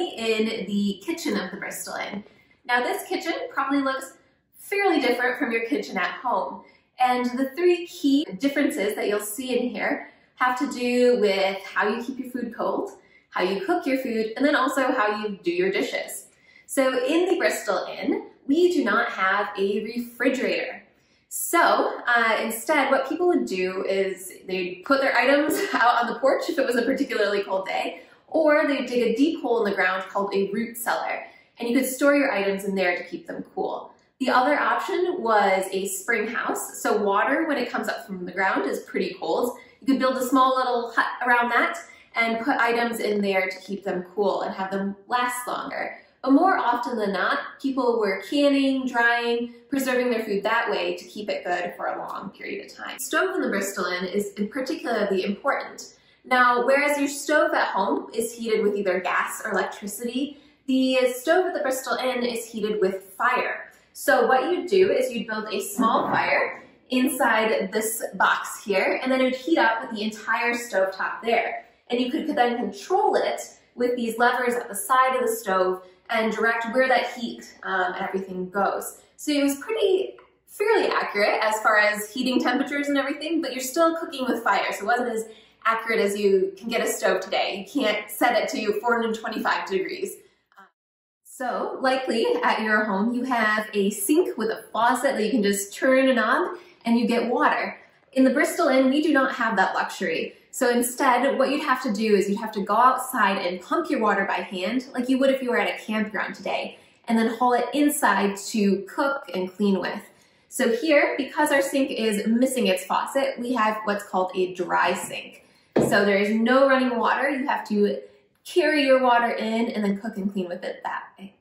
in the kitchen of the Bristol Inn. Now this kitchen probably looks fairly different from your kitchen at home. And the three key differences that you'll see in here have to do with how you keep your food cold, how you cook your food, and then also how you do your dishes. So in the Bristol Inn, we do not have a refrigerator. So uh, instead, what people would do is they'd put their items out on the porch if it was a particularly cold day, or they'd dig a deep hole in the ground called a root cellar, and you could store your items in there to keep them cool. The other option was a spring house. So water, when it comes up from the ground, is pretty cold. You could build a small little hut around that and put items in there to keep them cool and have them last longer. But more often than not, people were canning, drying, preserving their food that way to keep it good for a long period of time. Stove in the Bristol Inn is particularly important. Now, whereas your stove at home is heated with either gas or electricity, the stove at the Bristol Inn is heated with fire. So what you'd do is you'd build a small fire inside this box here, and then it would heat up with the entire stove top there. And you could, could then control it with these levers at the side of the stove and direct where that heat um, and everything goes. So it was pretty fairly accurate as far as heating temperatures and everything, but you're still cooking with fire, so it wasn't as accurate as you can get a stove today. You can't set it to 425 degrees. So likely at your home you have a sink with a faucet that you can just turn a knob and you get water. In the Bristol Inn, we do not have that luxury. So instead, what you'd have to do is you'd have to go outside and pump your water by hand, like you would if you were at a campground today, and then haul it inside to cook and clean with. So here, because our sink is missing its faucet, we have what's called a dry sink. So there is no running water. You have to carry your water in and then cook and clean with it that way.